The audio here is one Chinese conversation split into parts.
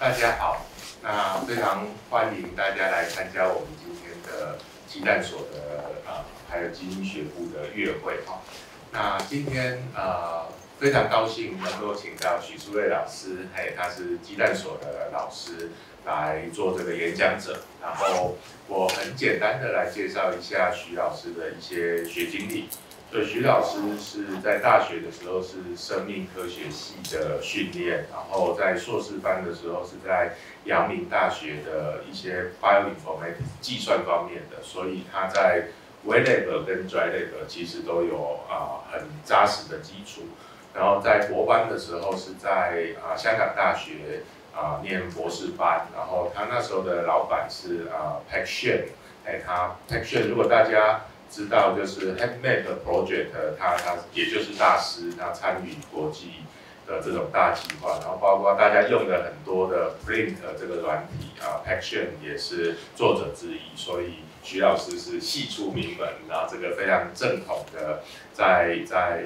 大家好，那非常欢迎大家来参加我们今天的鸡蛋所的呃，还有基因学部的月会哈。那今天呃非常高兴能够请到许淑瑞老师，嘿，他是鸡蛋所的老师来做这个演讲者。然后我很简单的来介绍一下许老师的一些学经历。对徐老师是在大学的时候是生命科学系的训练，然后在硕士班的时候是在阳明大学的一些 bioinformatics 计算方面的，所以他在 WeLab 跟 dry lab 其实都有啊很扎实的基础。然后在博班的时候是在啊香港大学啊念博士班，然后他那时候的老板是啊 Pack Shen，哎他 Pack Shen 如果大家知道就是 HeadMap Project，他他也就是大师，他参与国际的这种大计划，然后包括大家用的很多的 Print 这个软体啊，Action 也是作者之一，所以徐老师是系出名门，然后这个非常正统的，在在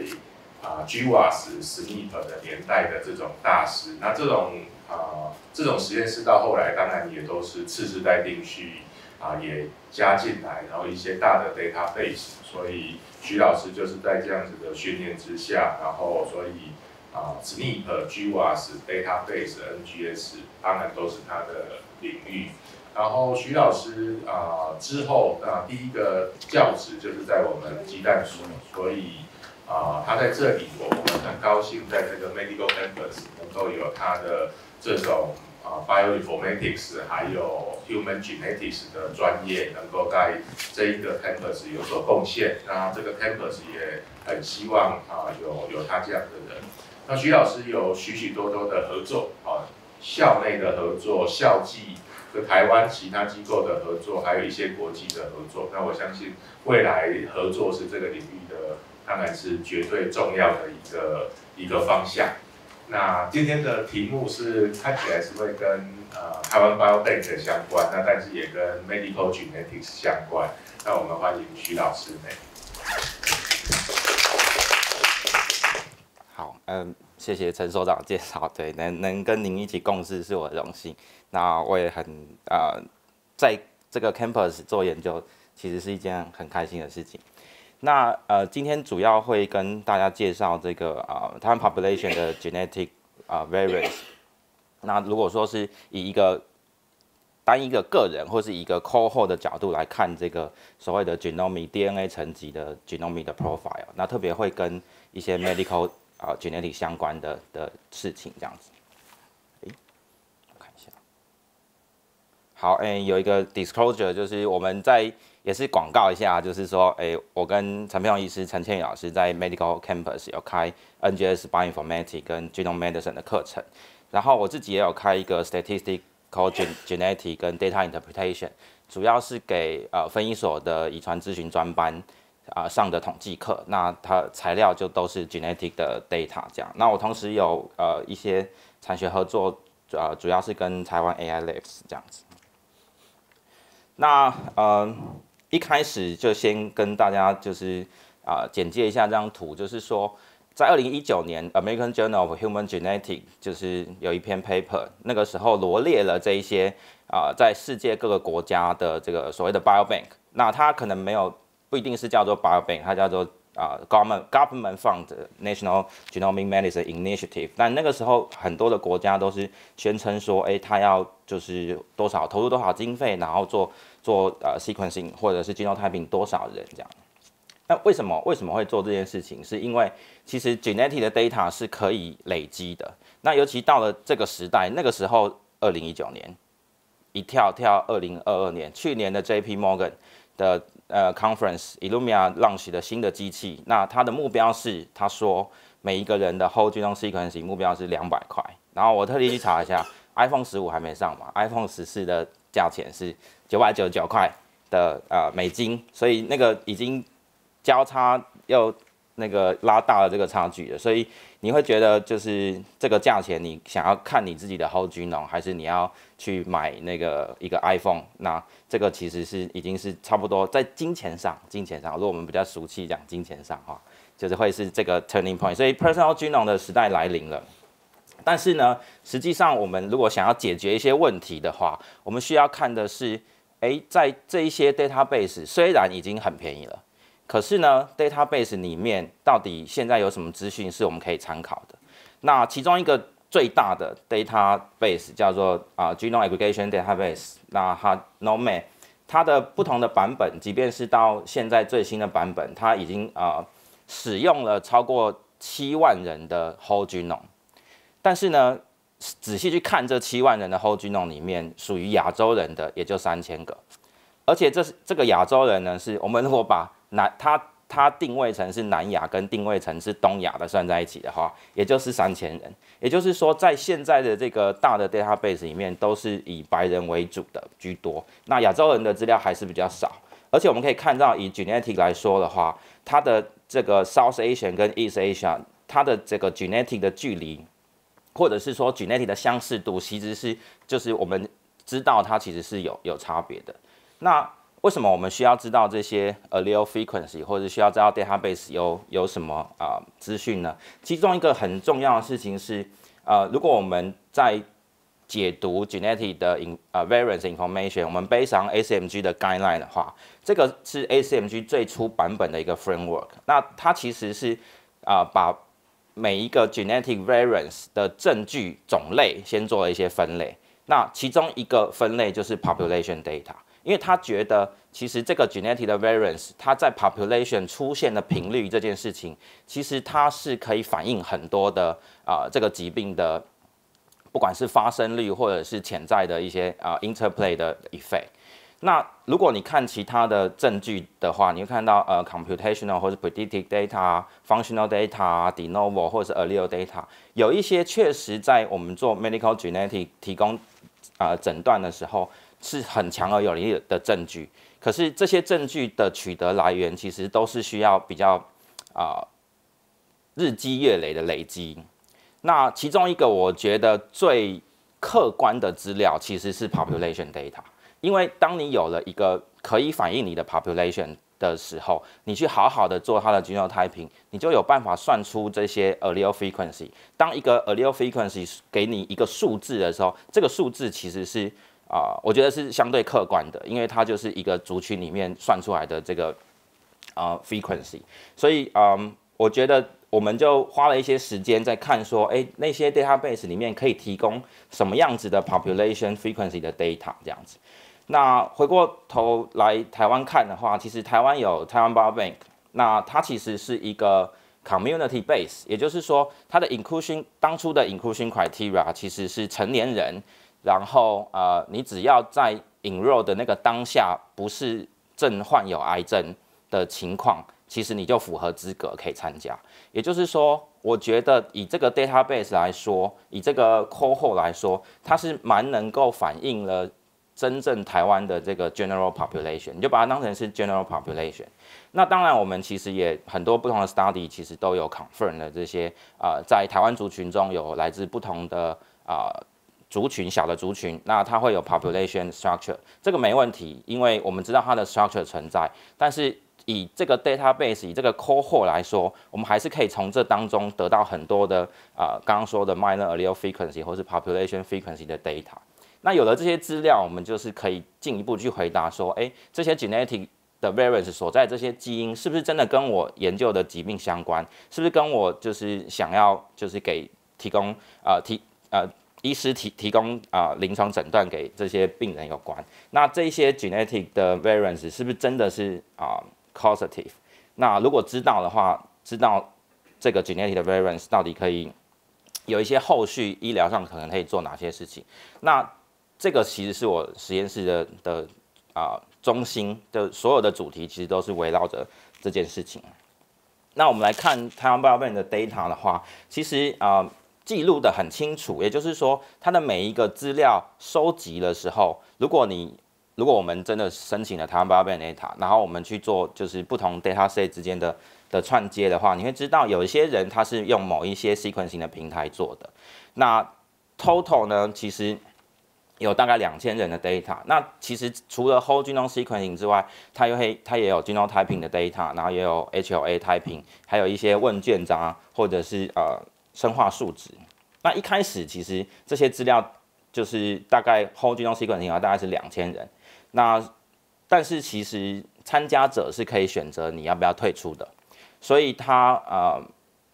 啊 GWAS SNP 的年代的这种大师，那这种啊这种实验室到后来当然也都是次世代定序。啊，也加进来，然后一些大的 database，所以徐老师就是在这样子的训练之下，然后所以啊，SNP、GWAS、database、NGS，当然都是他的领域。然后徐老师啊之后啊第一个教职就是在我们鸡蛋所，所以啊他在这里，我们很高兴在这个 medical campus 能够有他的这种。啊，bioinformatics 还有 human genetics 的专业能够在这一个 campus 有所贡献，那这个 campus 也很希望啊有有他这样的人。那徐老师有许许多多的合作啊，校内的合作、校际和台湾其他机构的合作，还有一些国际的合作。那我相信未来合作是这个领域的，当然是绝对重要的一个一个方向。那今天的题目是看起来是会跟呃台湾 Biobank 相关，那但是也跟 Medical Genetics 相关。那我们欢迎徐老师。好，嗯，谢谢陈所长介绍，对，能能跟您一起共事是我的荣幸。那我也很呃，在这个 campus 做研究，其实是一件很开心的事情。那呃，今天主要会跟大家介绍这个啊，台湾 population 的 genetic 啊 variants。那如果说是以一个单一个个人或是一个 cohort 的角度来看这个所谓的 genomic DNA 层级的 genomic 的 profile，那特别会跟一些 medical 啊 genetic 相关的的事情这样子。诶，我看一下。好，诶，有一个 disclosure 就是我们在也是广告一下，就是说，哎，我跟陈佩勇医师、陈倩宇老师在 Medical Campus 有开 NGS Bioinformatics 跟 Genome Medicine 的课程，然后我自己也有开一个 Statistical Genetic 跟 Data Interpretation，主要是给呃分医所的遗传咨询专班啊上的统计课，那它材料就都是 Genetic 的 Data 这样。那我同时有呃一些产学合作，呃主要是跟台湾 AI Labs 这样子。那呃。一开始就先跟大家就是啊简介一下这张图，就是说在二零一九年，American Journal of Human Genetics 就是有一篇 paper，那个时候罗列了这一些啊在世界各个国家的这个所谓的 biobank，那它可能没有不一定是叫做 biobank，它叫做啊 government government fund National Genomic Medicine Initiative，但那个时候很多的国家都是宣称说，哎，它要就是多少投入多少经费，然后做。做呃 sequencing 或者是 genotyping 多少人这样？那为什么为什么会做这件事情？是因为其实 genetic 的 data 是可以累积的。那尤其到了这个时代，那个时候二零一九年一跳跳二零二二年，去年的 JP Morgan 的呃 conference Illumina launch 的新的机器，那它的目标是他说每一个人的 whole genome sequencing 目标是两百块。然后我特地去查一下，iPhone 十五还没上嘛，iPhone 十四的价钱是。九百九十九块的呃美金，所以那个已经交叉又那个拉大了这个差距了，所以你会觉得就是这个价钱，你想要看你自己的 whole genome，还是你要去买那个一个 iPhone？那这个其实是已经是差不多在金钱上，金钱上，如果我们比较俗气讲金钱上哈，就是会是这个 turning point，所以 personal genome 的时代来临了。但是呢，实际上我们如果想要解决一些问题的话，我们需要看的是，诶，在这一些 database 虽然已经很便宜了，可是呢，database 里面到底现在有什么资讯是我们可以参考的？那其中一个最大的 database 叫做啊 genome aggregation database，那它 Nomad，它的不同的版本，即便是到现在最新的版本，它已经啊使用了超过七万人的 whole genome。但是呢，仔细去看这七万人的 whole genome 里面，属于亚洲人的也就三千个，而且这是这个亚洲人呢，是我们如果把南他它定位成是南亚跟定位成是东亚的算在一起的话，也就是三千人。也就是说，在现在的这个大的 database 里面，都是以白人为主的居多。那亚洲人的资料还是比较少。而且我们可以看到，以 genetic 来说的话，它的这个 South Asian 跟 East Asia，它的这个 genetic 的距离，或者是说 genetic 的相似度，其实是就是我们知道它其实是有有差别的。那为什么我们需要知道这些 allele frequency，或者需要知道 database 有有什么啊资讯呢？其中一个很重要的事情是，呃，如果我们在解读 genetic 的 in 呃 variance information，我们背上 ACMG 的 guideline 的话，这个是 ACMG 最初版本的一个 framework。那它其实是啊把每一个 genetic variance 的证据种类先做了一些分类。那其中一个分类就是 population data。因为他觉得，其实这个 genetic variance，它在 population 出现的频率这件事情，其实它是可以反映很多的啊这个疾病的，不管是发生率或者是潜在的一些啊 interplay 的 effect。那如果你看其他的证据的话，你会看到呃 computational 或者 predictive data、functional data、de novo 或者是 allele data，有一些确实在我们做 medical genetic 提供啊诊断的时候。是很强而有力的证据，可是这些证据的取得来源，其实都是需要比较啊日积月累的累积。那其中一个我觉得最客观的资料，其实是 population data，因为当你有了一个可以反映你的 population 的时候，你去好好的做它的 genotyping，你就有办法算出这些 allele frequency。当一个 allele frequency 给你一个数字的时候，这个数字其实是。啊，我觉得是相对客观的，因为它就是一个族群里面算出来的这个啊 frequency，所以嗯，我觉得我们就花了一些时间在看说，哎，那些 database 里面可以提供什么样子的 population frequency 的 data 这样子。那回过头来台湾看的话，其实台湾有台湾 Biobank，那它其实是一个 community base，也就是说它的 inclusion 当初的 inclusion criteria 其实是成年人。然后呃，你只要在 enroll 的那个当下不是正患有癌症的情况，其实你就符合资格可以参加。也就是说，我觉得以这个 database 来说，以这个 cohort 来说，它是蛮能够反映了真正台湾的这个 general population。你就把它当成是 general population。那当然，我们其实也很多不同的 study 其实都有 confirm 的这些啊，在台湾族群中有来自不同的啊。族群小的族群，那它会有 population structure，这个没问题，因为我们知道它的 structure 存在。但是以这个 database 以这个 cohort 来说，我们还是可以从这当中得到很多的啊，刚刚说的 minor allele frequency 或是 population frequency 的 data。那有了这些资料，我们就是可以进一步去回答说，哎，这些 genetic 的 variance 所在这些基因是不是真的跟我研究的疾病相关？是不是跟我就是想要就是给提供啊提呃。医师提提供啊临床诊断给这些病人有关，那这些 genetic 的 variance 是不是真的是啊 causative？那如果知道的话，知道这个 genetic 的 variance 到底可以有一些后续医疗上可能可以做哪些事情？那这个其实是我实验室的的啊中心的所有的主题，其实都是围绕着这件事情。那我们来看台湾发布的 data 的话，其实啊。记录的很清楚，也就是说，它的每一个资料收集的时候，如果你如果我们真的申请了台湾发布的 data，然后我们去做就是不同 data set 之间的的串接的话，你会知道有一些人他是用某一些 sequencing 的平台做的。那 total 呢，其实有大概两千人的 data。那其实除了 whole genome sequencing 之外，它又会它也有 genome typing 的 data，然后也有 HLA typing，还有一些问卷章或者是呃。生化数值，那一开始其实这些资料就是大概 whole genome sequencing，大概是两千人。那但是其实参加者是可以选择你要不要退出的，所以他呃，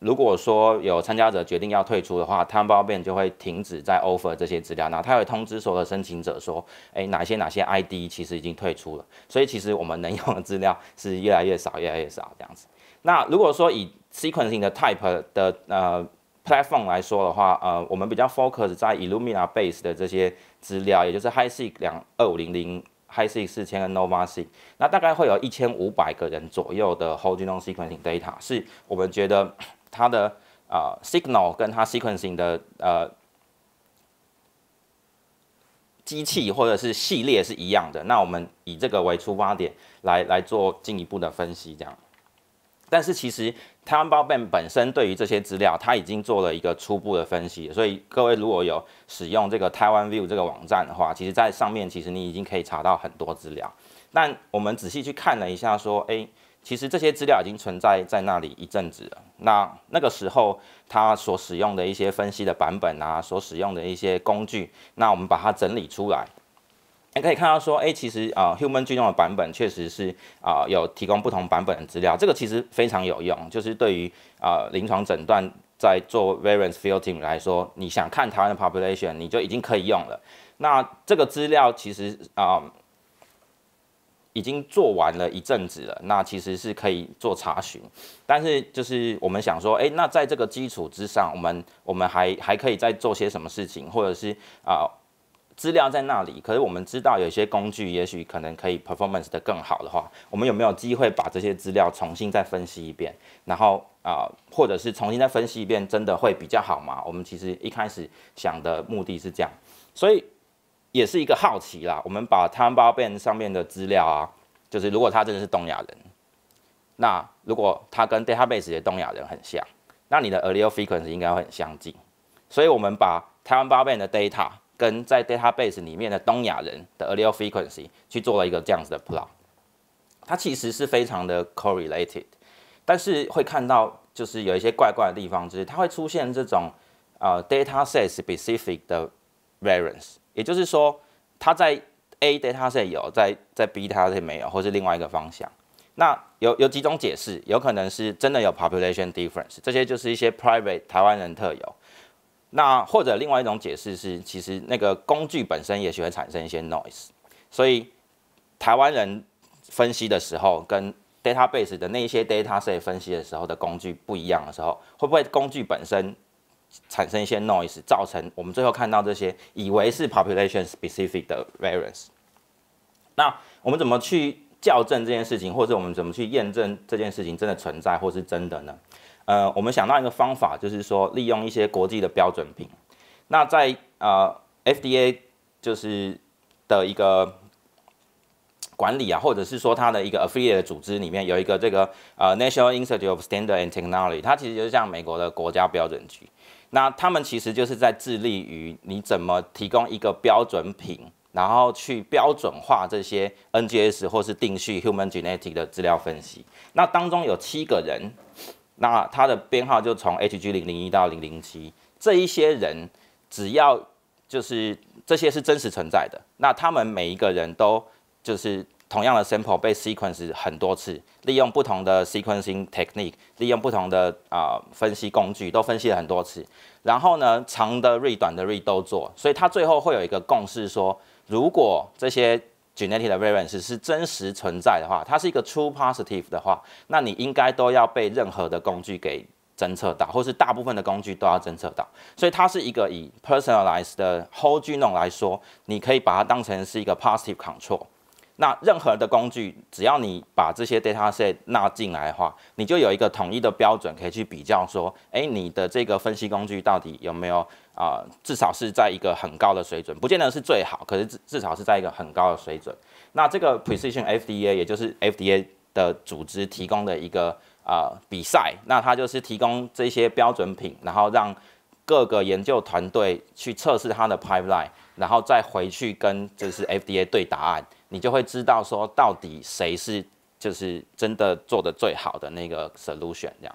如果说有参加者决定要退出的话，他们报变就会停止在 offer 这些资料，然后他会通知所有的申请者说，哎，哪些哪些 ID 其实已经退出了，所以其实我们能用的资料是越来越少，越来越少这样子。那如果说以 sequencing 的 type 的呃 platform 来说的话，呃，我们比较 focus 在 Illumina base 的这些资料，也就是 HiSeq 两二五零零、HiSeq 四千跟 NovaSeq，那大概会有一千五百个人左右的 whole genome sequencing data，是我们觉得它的呃 signal 跟它 sequencing 的呃机器或者是系列是一样的，那我们以这个为出发点来来做进一步的分析，这样。但是其实台湾包 Ben 本身对于这些资料，它已经做了一个初步的分析，所以各位如果有使用这个台湾 View 这个网站的话，其实在上面其实你已经可以查到很多资料。但我们仔细去看了一下，说，诶，其实这些资料已经存在在那里一阵子了。那那个时候它所使用的一些分析的版本啊，所使用的一些工具，那我们把它整理出来。你可以看到说，哎，其实啊，Human Genome 的版本确实是啊，有提供不同版本的资料，这个其实非常有用，就是对于啊临床诊断在做 Variance Filtering 来说，你想看台湾的 Population，你就已经可以用了。那这个资料其实啊已经做完了一阵子了，那其实是可以做查询，但是就是我们想说，哎，那在这个基础之上，我们我们还还可以再做些什么事情，或者是啊。资料在那里，可是我们知道有些工具也许可能可以 performance 的更好的话，我们有没有机会把这些资料重新再分析一遍？然后啊，或者是重新再分析一遍，真的会比较好吗？我们其实一开始想的目的是这样，所以也是一个好奇啦。我们把 t i m e b a n 上面的资料啊，就是如果他真的是东亚人，那如果他跟 database 的东亚人很像，那你的 allele frequency 应该会很相近。所以我们把 t i m e b a n 的 data 跟在 database 里面的东亚人的 allele frequency 去做了一个这样子的 plot，它其实是非常的 correlated，但是会看到就是有一些怪怪的地方，就是它会出现这种呃 dataset specific 的 variance，也就是说它在 A dataset 有，在在 B dataset 没有，或是另外一个方向。那有有几种解释，有可能是真的有 population difference，这些就是一些 private 台湾人特有。那或者另外一种解释是，其实那个工具本身也许会产生一些 noise，所以台湾人分析的时候，跟 database 的那一些 data set 分析的时候的工具不一样的时候，会不会工具本身产生一些 noise，造成我们最后看到这些以为是 population specific 的 variance？那我们怎么去校正这件事情，或者我们怎么去验证这件事情真的存在或是真的呢？呃，我们想到一个方法，就是说利用一些国际的标准品。那在呃 FDA 就是的一个管理啊，或者是说它的一个 affiliate 组织里面有一个这个呃 National Institute of Standard and Technology，它其实就是像美国的国家标准局。那他们其实就是在致力于你怎么提供一个标准品，然后去标准化这些 NGS 或是定序 Human Genetic 的资料分析。那当中有七个人。那他的编号就从 HG 零零一到零零七，这一些人只要就是这些是真实存在的，那他们每一个人都就是同样的 sample 被 sequence 很多次，利用不同的 sequencing technique，利用不同的啊分析工具都分析了很多次，然后呢长的 read 短的 read 都做，所以它最后会有一个共识说，如果这些 genetic variance 是真实存在的话，它是一个 true positive 的话，那你应该都要被任何的工具给侦测到，或是大部分的工具都要侦测到。所以它是一个以 personalized 的 whole genome 来说，你可以把它当成是一个 positive control。那任何的工具，只要你把这些 data set 纳进来的话，你就有一个统一的标准可以去比较说，哎，你的这个分析工具到底有没有啊？至少是在一个很高的水准，不见得是最好，可是至至少是在一个很高的水准。那这个 precision FDA 也就是 FDA 的组织提供的一个啊比赛，那它就是提供这些标准品，然后让各个研究团队去测试它的 pipeline，然后再回去跟就是 FDA 对答案。你就会知道说到底谁是就是真的做的最好的那个 solution 这样，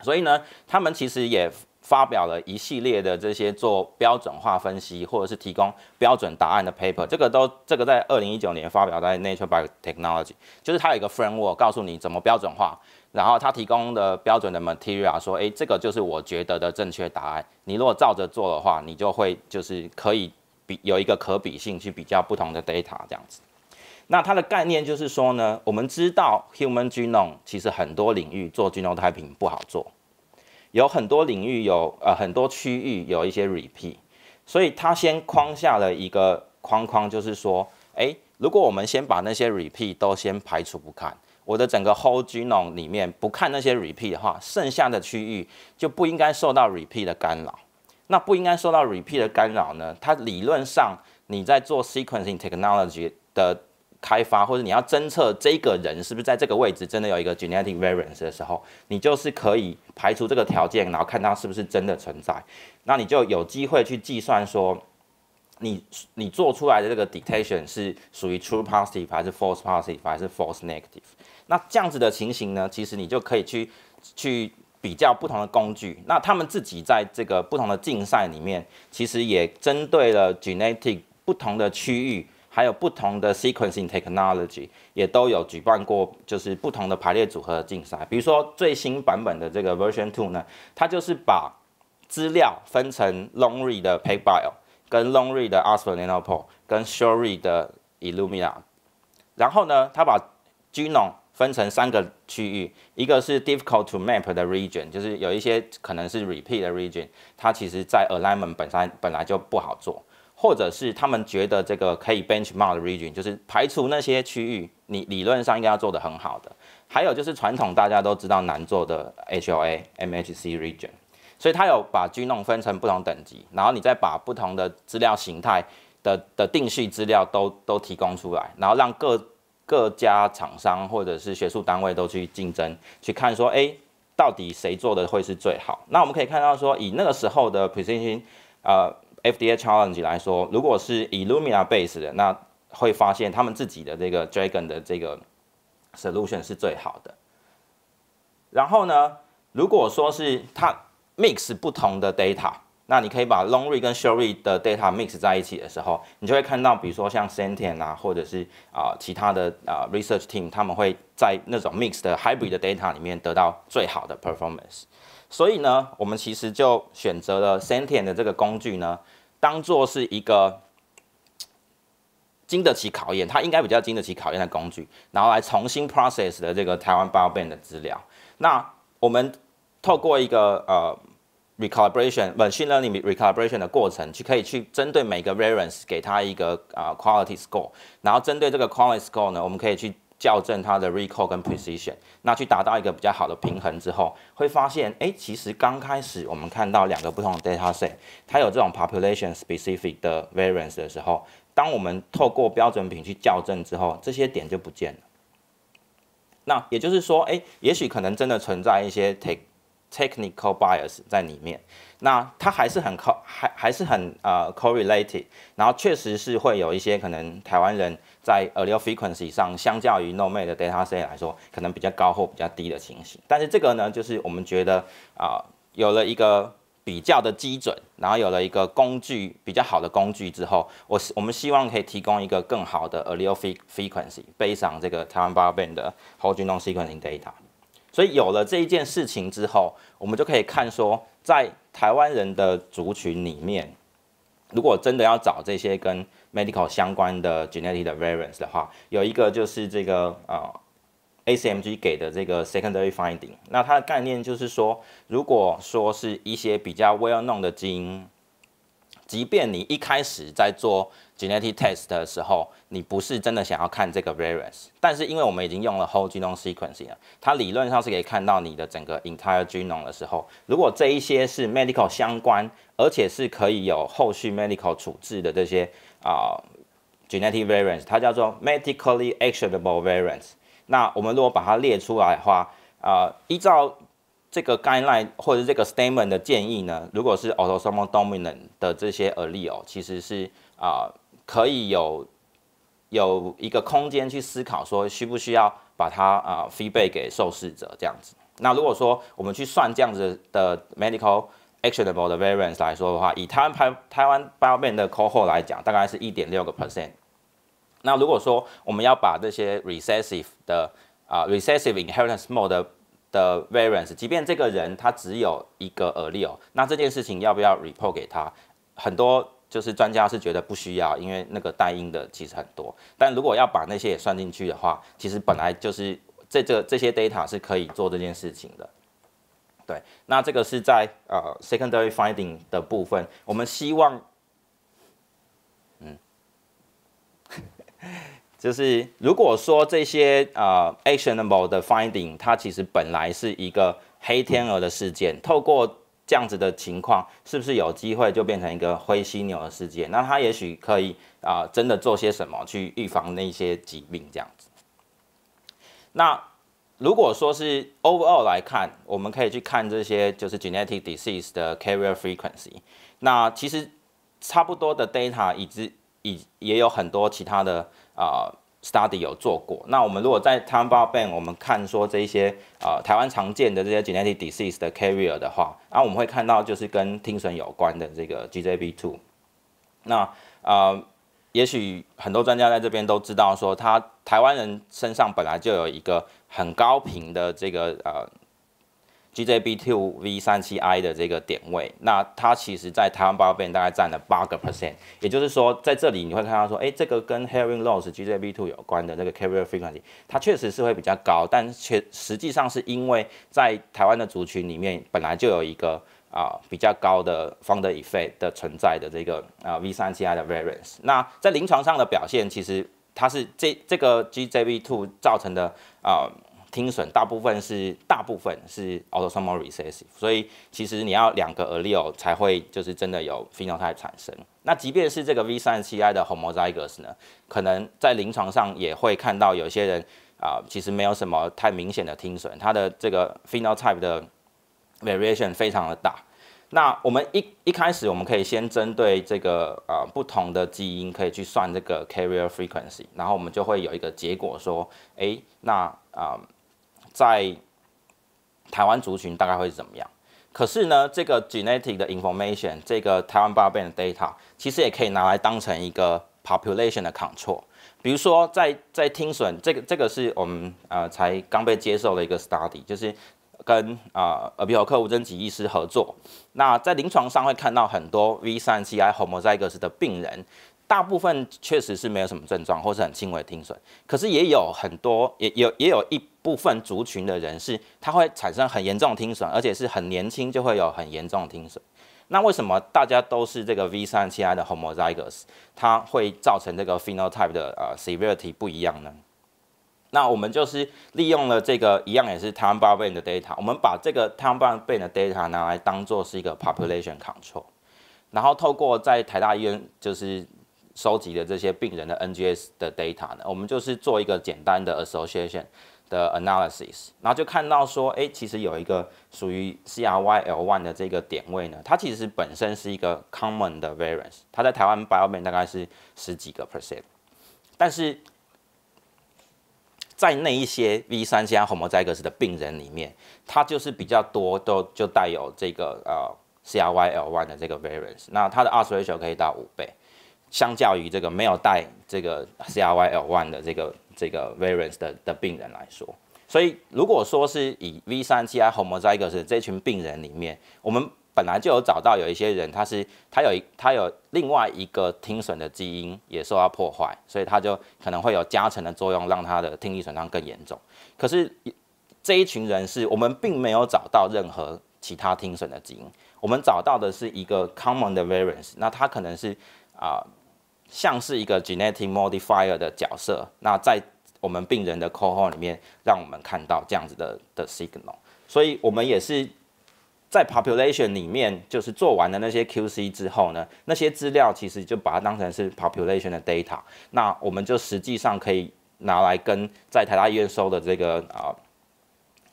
所以呢，他们其实也发表了一系列的这些做标准化分析，或者是提供标准答案的 paper，这个都这个在二零一九年发表在 Nature Biotechnology，就是它有一个 framework 告诉你怎么标准化，然后它提供的标准的 material 说，诶，这个就是我觉得的正确答案，你如果照着做的话，你就会就是可以比有一个可比性去比较不同的 data 这样子。那它的概念就是说呢，我们知道 human genome 其实很多领域做 genome typing 不好做。有很多领域有呃很多区域有一些 repeat，所以它先框下了一个框框，就是说，哎，如果我们先把那些 repeat 都先排除不看，我的整个 whole genome 里面不看那些 repeat 的话，剩下的区域就不应该受到 repeat 的干扰。那不应该受到 repeat 的干扰呢？它理论上你在做 sequencing technology 的。开发或者你要侦测这个人是不是在这个位置真的有一个 genetic variance 的时候，你就是可以排除这个条件，然后看它是不是真的存在。那你就有机会去计算说，你你做出来的这个 detection 是属于 true positive 还是 false positive 还是 false negative。那这样子的情形呢，其实你就可以去去比较不同的工具。那他们自己在这个不同的竞赛里面，其实也针对了 genetic 不同的区域。还有不同的 sequencing technology 也都有举办过，就是不同的排列组合的竞赛。比如说最新版本的这个 version two 呢，它就是把资料分成 long read 的 PacBio，跟 long read 的 ASPER Nanopore，跟 short read 的 Illumina。然后呢，它把 genome 分成三个区域，一个是 difficult to map 的 region，就是有一些可能是 repeat 的 region，它其实在 alignment 本身本来就不好做。或者是他们觉得这个可以 benchmark 的 region，就是排除那些区域，你理论上应该要做得很好的。还有就是传统大家都知道难做的 HLA、MHC region，所以它有把 genome 分成不同等级，然后你再把不同的资料形态的的定序资料都都提供出来，然后让各各家厂商或者是学术单位都去竞争，去看说，哎，到底谁做的会是最好？那我们可以看到说，以那个时候的 precision，呃。FDA challenge 来说，如果是 Illumina base 的，那会发现他们自己的这个 Dragon 的这个 solution 是最好的。然后呢，如果说是它 mix 不同的 data，那你可以把 long read 跟 short read 的 data mix 在一起的时候，你就会看到，比如说像 Sentient 啊，或者是啊其他的啊 research team，他们会在那种 mix 的 hybrid 的 data 里面得到最好的 performance。所以呢，我们其实就选择了 Sentient 的这个工具呢，当做是一个经得起考验，它应该比较经得起考验的工具，然后来重新 process 的这个台湾 Biobank 的资料。那我们透过一个呃 recalibration machine learning recalibration 的过程，去可以去针对每个 variance 给它一个啊 quality score，然后针对这个 quality score 呢，我们可以去。校正它的 recall 跟 precision，那去达到一个比较好的平衡之后，会发现，哎，其实刚开始我们看到两个不同的 data set，它有这种 population specific 的 variance 的时候，当我们透过标准品去校正之后，这些点就不见了。那也就是说，哎，也许可能真的存在一些 take technical bias 在里面。那它还是很 co 还还是很呃 correlated，然后确实是会有一些可能台湾人在 allele frequency 上，相较于 normal 的 data set 来说，可能比较高或比较低的情形。但是这个呢，就是我们觉得啊，有了一个比较的基准，然后有了一个工具比较好的工具之后，我我们希望可以提供一个更好的 allele frequency，背上这个台湾 Biobank 的 whole genome sequencing data。所以有了这一件事情之后，我们就可以看说，在台湾人的族群里面，如果真的要找这些跟 medical 相关的 genetic 的 variants 的话，有一个就是这个呃 ACMG 给的这个 secondary finding。那它的概念就是说，如果说是一些比较 well known 的基因，即便你一开始在做 genetic test 的时候，你不是真的想要看这个 variance，但是因为我们已经用了 whole genome sequencing 了，它理论上是可以看到你的整个 entire genome 的时候，如果这一些是 medical 相关，而且是可以有后续 medical 处置的这些啊 genetic variance，它叫做 medically actionable variance。那我们如果把它列出来的话，啊，依照这个 guideline 或者这个 statement 的建议呢，如果是 autosomal dominant 的这些 allele，其实是啊。可以有有一个空间去思考，说需不需要把它啊 feedback 给受试者这样子。那如果说我们去算这样子的 medical actionable 的 variance 来说的话，以台湾台台湾方面的 cohort 来讲，大概是一点六个 percent。那如果说我们要把这些 recessive 的啊 recessive inheritance mode 的的 variance，即便这个人他只有一个 allele，那这件事情要不要 report 给他？很多就是专家是觉得不需要，因为那个带因的其实很多。但如果要把那些也算进去的话，其实本来就是这这这些 data 是可以做这件事情的。对，那这个是在呃 secondary finding 的部分，我们希望，嗯，就是如果说这些呃 actionable 的 finding，它其实本来是一个黑天鹅的事件，透过这样子的情况，是不是有机会就变成一个灰犀牛的事件？那它也许可以啊，真的做些什么去预防那些疾病这样子？那。如果说是 overall 来看，我们可以去看这些就是 genetic disease 的 carrier frequency。那其实差不多的 data 已知已也有很多其他的啊 study 有做过。那我们如果在 t i m e b a r Bank 我们看说这些啊台湾常见的这些 genetic disease 的 carrier 的话，那我们会看到就是跟听损有关的这个 GJB2。那啊。也许很多专家在这边都知道，说他台湾人身上本来就有一个很高频的这个呃 GJB2V37I 的这个点位，那它其实在台湾包变大概占了八个 percent，也就是说在这里你会看到说，哎，这个跟 hearing loss GJB2 有关的那个 carrier frequency，它确实是会比较高，但却实际上是因为在台湾的族群里面本来就有一个。啊，比较高的 founder effect 的存在的这个啊 V37I 的 variance，那在临床上的表现，其实它是这这个 GJB2 造成的啊听损，大部分是大部分是 autosomal recessive，所以其实你要两个 allele 才会就是真的有 phenotype 产生。那即便是这个 V3CI 的 homozygous 呢，可能在临床上也会看到有些人啊，其实没有什么太明显的听损，它的这个 phenotype 的。variation 非常的大，那我们一一开始我们可以先针对这个呃不同的基因，可以去算这个 carrier frequency，然后我们就会有一个结果说，哎，那啊在台湾族群大概会是怎么样？可是呢，这个 genetic 的 information，这个台湾八倍的 data，其实也可以拿来当成一个 population 的 control。比如说在在听损，这个这个是我们呃才刚被接受的一个 study，就是。跟啊耳鼻喉科吴贞吉医师合作，那在临床上会看到很多 V3CI homozygous 的病人，大部分确实是没有什么症状，或是很轻微听损，可是也有很多，也有也有一部分族群的人是，他会产生很严重的听损，而且是很年轻就会有很严重的听损。那为什么大家都是这个 V3CI 的 homozygous，它会造成这个 phenotype 的呃 severity 不一样呢？那我们就是利用了这个一样也是 Time Bar Band 的 data，我们把这个 Time Bar Band 的 data 拿来当做是一个 population control，然后透过在台大医院就是收集的这些病人的 NGS 的 data 呢，我们就是做一个简单的 association 的 analysis，然后就看到说，哎，其实有一个属于 CRYL1 的这个点位呢，它其实本身是一个 common 的 variance，它在台湾 Bio Band 大概是十几个 percent，但是在那一些 V 三加 homozygous 的病人里面，它就是比较多都就带有这个呃 CRYL1 的这个 variance，那它的 R ratio 可以到五倍，相较于这个没有带这个 CRYL1 的这个这个 variance 的的病人来说，所以如果说是以 V 三加 homozygous 这群病人里面，我们本来就有找到有一些人，他是他有他有另外一个听损的基因也受到破坏，所以他就可能会有加成的作用，让他的听力损伤更严重。可是这一群人是我们并没有找到任何其他听损的基因，我们找到的是一个 common 的 variance，那它可能是啊像是一个 genetic modifier 的角色，那在我们病人的 cohort 里面，让我们看到这样子的的 signal，所以我们也是。在 population 里面，就是做完了那些 QC 之后呢，那些资料其实就把它当成是 population 的 data，那我们就实际上可以拿来跟在台大医院收的这个啊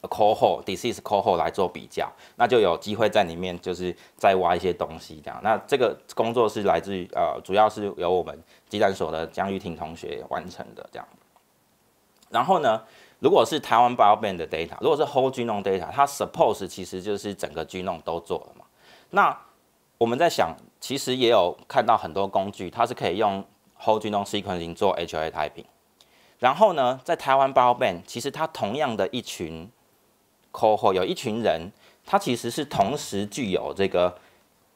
cohort disease cohort 来做比较，那就有机会在里面就是再挖一些东西这样。那这个工作是来自于呃，主要是由我们鸡蛋所的江玉婷同学完成的这样。然后呢？如果是台湾 Biobank 的 data，如果是 Whole Genome data，它 Suppose 其实就是整个 Genome 都做了嘛。那我们在想，其实也有看到很多工具，它是可以用 whole genome sequencing 做 HLA typing。然后呢，在台湾 Biobank，其实它同样的一群 coho 有一群人，他其实是同时具有这个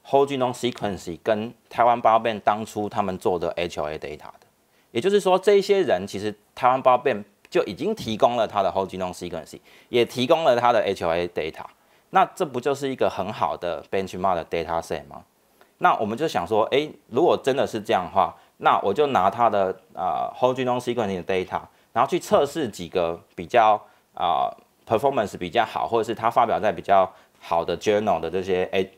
whole genome sequencing 跟台湾 Biobank 当初他们做的 HLA data 的。也就是说，这些人其实台湾 Biobank 就已经提供了他的 whole genome sequencing，也提供了他的 HLA data。那这不就是一个很好的 benchmark 的 data set 吗？那我们就想说，诶，如果真的是这样的话，那我就拿它的呃 whole genome sequencing 的 data，然后去测试几个比较啊 performance 比较好，或者是它发表在比较好的 journal 的这些 A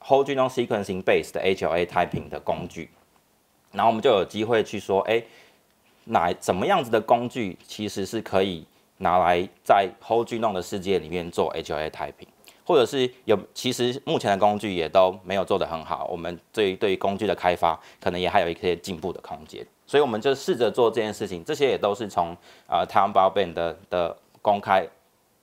whole genome sequencing base 的 HLA typing 的工具，然后我们就有机会去说，诶，哪怎么样子的工具其实是可以拿来在 whole genome 的世界里面做 HLA typing。或者是有，其实目前的工具也都没有做得很好，我们对于对于工具的开发，可能也还有一些进步的空间，所以我们就试着做这件事情，这些也都是从呃台湾 Biobank 的的公开，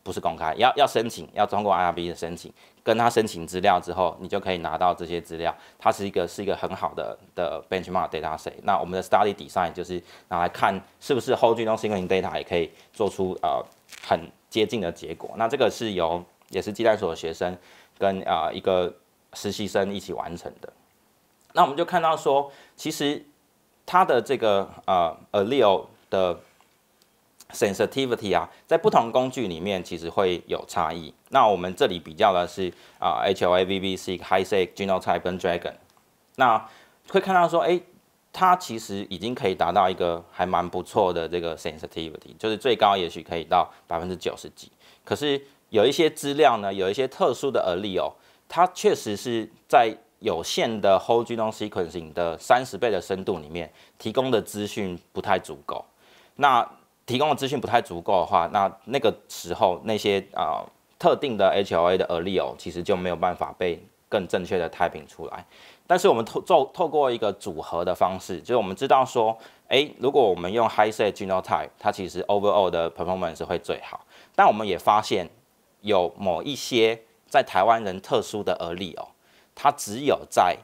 不是公开，要要申请，要通过 IRB 的申请，跟他申请资料之后，你就可以拿到这些资料，它是一个是一个很好的的 benchmark data set。那我们的 study design 就是拿来看是不是 whole genome sequencing data 也可以做出呃很接近的结果。那这个是由也是鸡蛋所的学生跟啊一个实习生一起完成的。那我们就看到说，其实它的这个呃 allele 的 sensitivity 啊，在不同工具里面其实会有差异。那我们这里比较的是啊 HLA、VVC、HiSeq、Genotype Dragon。那会看到说，哎，它其实已经可以达到一个还蛮不错的这个 sensitivity，就是最高也许可以到百分之九十几。可是有一些资料呢，有一些特殊的 allele，它确实是在有限的 whole genome sequencing 的三十倍的深度里面提供的资讯不太足够。那提供的资讯不太足够的话，那那个时候那些啊特定的 HLA 的 allele 其实就没有办法被更正确的 typing 出来。但是我们透透透过一个组合的方式，就是我们知道说，诶，如果我们用 HiSeq genotype，它其实 overall 的 performance 会最好。但我们也发现。有某一些在台湾人特殊的而立哦，它只有在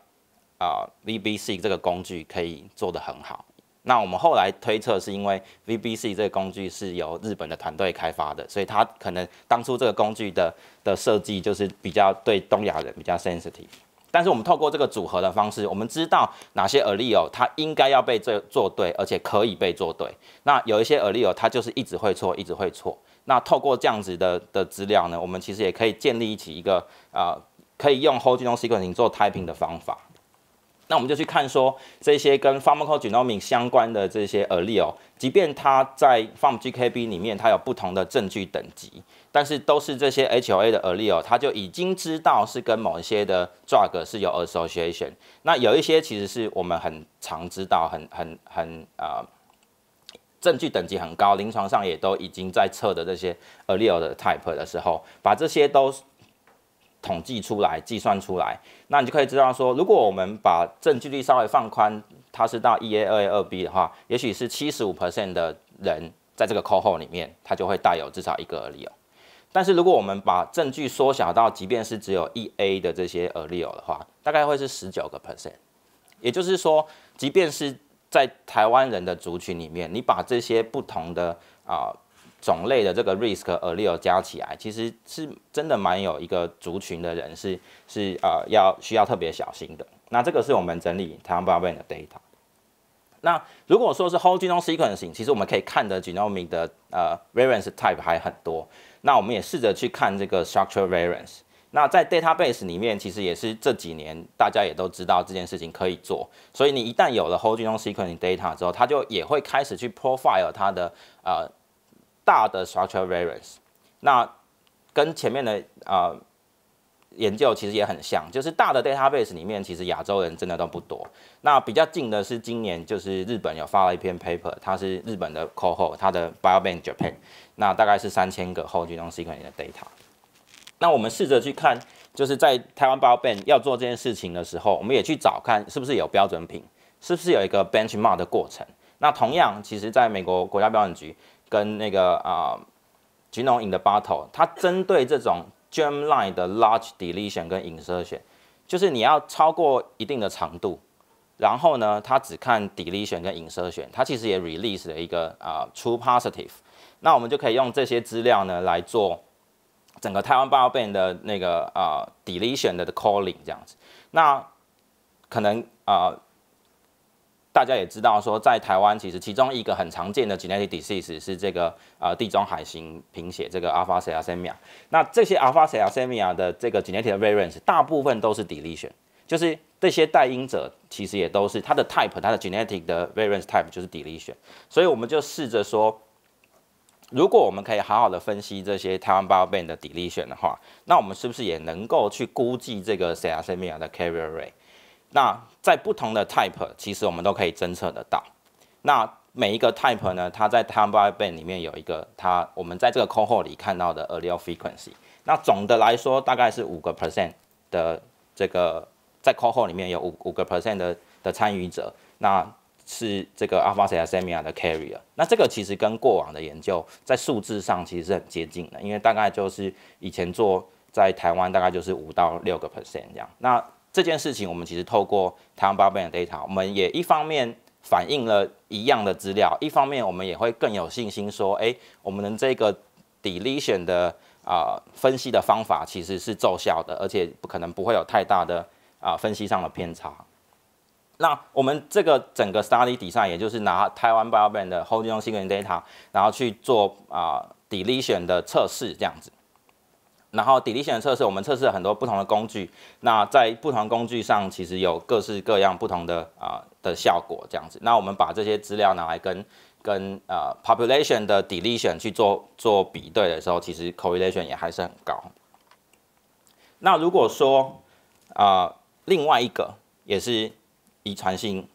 啊 VBC 这个工具可以做得很好。那我们后来推测是因为 VBC 这个工具是由日本的团队开发的，所以它可能当初这个工具的的设计就是比较对东亚人比较 sensitive。但是我们透过这个组合的方式，我们知道哪些 allele 它应该要被做做对，而且可以被做对。那有一些 allele 它就是一直会错，一直会错。那透过这样子的的资料呢，我们其实也可以建立起一个啊，可以用 whole genome sequencing 做 typing 的方法。那我们就去看说这些跟 pharmacogenomics 相关的这些 allele，即便它在 PharmGKB 里面它有不同的证据等级，但是都是这些 HLA 的 allele，它就已经知道是跟某一些的 drug 是有 association。那有一些其实是我们很常知道，很很很啊。证据等级很高，临床上也都已经在测的这些 allele 的 type 的时候，把这些都统计出来、计算出来，那你就可以知道说，如果我们把证据率稍微放宽，它是到一 A、二 A、二 B 的话，也许是七十五 percent 的人在这个 cohort 里面，它就会带有至少一个 allele。但是如果我们把证据缩小到，即便是只有一 A 的这些 allele 的话，大概会是十九个 percent。也就是说，即便是在台湾人的族群里面，你把这些不同的啊种类的这个 risk allele 加起来，其实是真的蛮有一个族群的人是是呃要需要特别小心的。那这个是我们整理台湾 b i o b a n 的 data。那如果说是 whole genome sequencing，其实我们可以看的 genomic 的呃 variance type 还很多。那我们也试着去看这个 structural variance。那在 database 里面，其实也是这几年大家也都知道这件事情可以做，所以你一旦有了 whole genome sequencing data 之后，它就也会开始去 profile 它的呃大的 structural variance。那跟前面的呃研究其实也很像，就是大的 database 里面，其实亚洲人真的都不多。那比较近的是今年就是日本有发了一篇 paper，它是日本的 cohort，它的 biobank Japan，那大概是三千个 whole genome sequencing 的 data。那我们试着去看，就是在台湾 Biobank 要做这件事情的时候，我们也去找看是不是有标准品，是不是有一个 benchmark 的过程。那同样，其实在美国国家标准局跟那个啊 Genome in the Bottle，它针对这种 germline 的 large deletion 跟 insertion，就是你要超过一定的长度，然后呢，它只看 deletion 跟 insertion，它其实也 release 了一个啊 true positive，那我们就可以用这些资料呢来做整个台湾 Bio-band 的那个啊 deletion 的 calling 这样子，那可能啊。大家也知道，说在台湾，其实其中一个很常见的 genetic disease 是这个呃地中海型贫血，这个 alpha thalassemia。那这些 alpha thalassemia 的这个 genetic variants 大部分都是 deletion，就是这些带因者其实也都是它的 type，它的 genetic 的 variant type 就是 deletion。所以我们就试着说，如果我们可以好好的分析这些台湾 Bio-band 的 deletion 的话，那我们是不是也能够去估计这个 thalassemia 的 carrier rate？那在不同的 type，其实我们都可以侦测得到。那每一个 type 呢，它在 time by band 里面有一个它，我们在这个 cohort 里看到的 allele frequency。那总的来说，大概是五个 percent 的这个在 cohort 里面有五五个 percent 的的参与者，那是这个 alpha thalassemia 的 carrier。那这个其实跟过往的研究在数字上其实是很接近的，因为大概就是以前做在台湾大概就是五到六个 percent 这样。那这件事情，我们其实透过台湾 Bio-band data，我们也一方面反映了一样的资料，一方面我们也会更有信心说，哎，我们的这个 deletion 的啊分析的方法其实是奏效的，而且不可能不会有太大的啊分析上的偏差。那我们这个整个 study 底下，也就是拿台湾八倍的 whole genome sequence data，然后去做啊 deletion 的测试，这样子。然后 deletion 的测试，我们测试了很多不同的工具。那在不同工具上，其实有各式各样不同的啊的效果这样子。那我们把这些资料拿来跟跟呃 population 的 deletion 去做做比对的时候，其实 correlation 也还是很高。那如果说啊另外一个也是遗传性，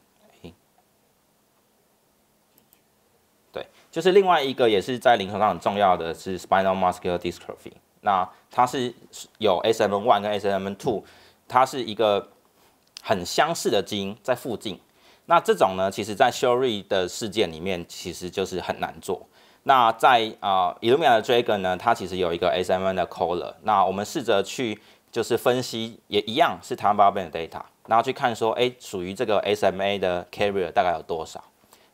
对，就是另外一个也是在临床上很重要的是 spinal muscular dystrophy。那它是有 S M one 跟 S M two，它是一个很相似的基因在附近。那这种呢，其实在 s h o r y 的事件里面，其实就是很难做。那在啊 Illumina 的 Dragon 呢，它其实有一个 S M N 的 caller。那我们试着去就是分析，也一样是 Time Band data，然后去看说，哎，属于这个 S M A 的 carrier 大概有多少？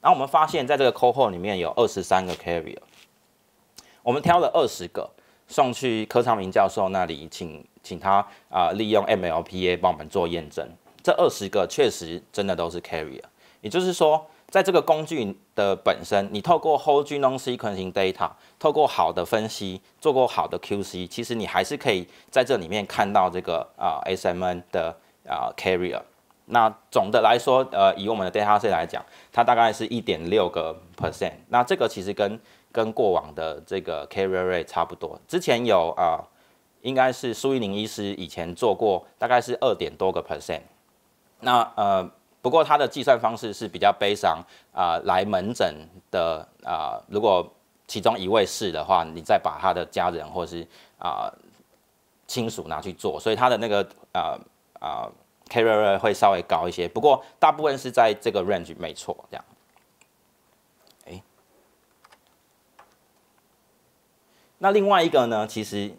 然后我们发现，在这个 cohort 里面有二十三个 carrier，我们挑了二十个。送去柯昌明教授那里，请请他啊利用 MLPA 帮我们做验证。这二十个确实真的都是 carrier，也就是说，在这个工具的本身，你透过 whole genome sequencing data，透过好的分析，做过好的 QC，其实你还是可以在这里面看到这个啊 SMN 的啊 carrier。那总的来说，呃，以我们的 data set 来讲，它大概是一点六个 percent。那这个其实跟跟过往的这个 carrier rate 差不多，之前有啊，应该是苏一宁医师以前做过，大概是二点多个 percent。那呃，不过他的计算方式是比较悲伤啊，来门诊的啊，如果其中一位是的话，你再把他的家人或是啊亲属拿去做，所以他的那个啊啊 carrier rate 会稍微高一些。不过大部分是在这个 range 没错，这样。那另外一个呢？其实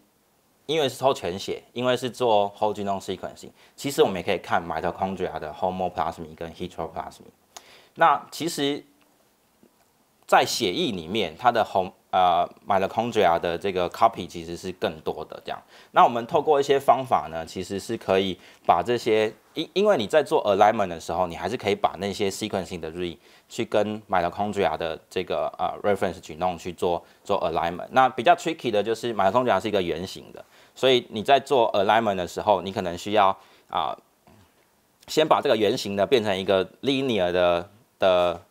因为是抽全血，因为是做 whole genome sequencing，其实我们也可以看 mitochondria 的 homoplasmy 跟 heteroplasmy。那其实，在血液里面，它的 hom 呃 mitochondria 的这个 copy 其实是更多的。这样，那我们透过一些方法呢，其实是可以把这些因因为你在做 alignment 的时候，你还是可以把那些 sequencing 的 read。去跟 mitochondria 的这个呃 reference 举弄去做做 alignment。那比较 tricky 的就是 mitochondria 是一个圆形的，所以你在做 alignment 的时候，你可能需要啊、先把这个圆形的变成一个 linear 的的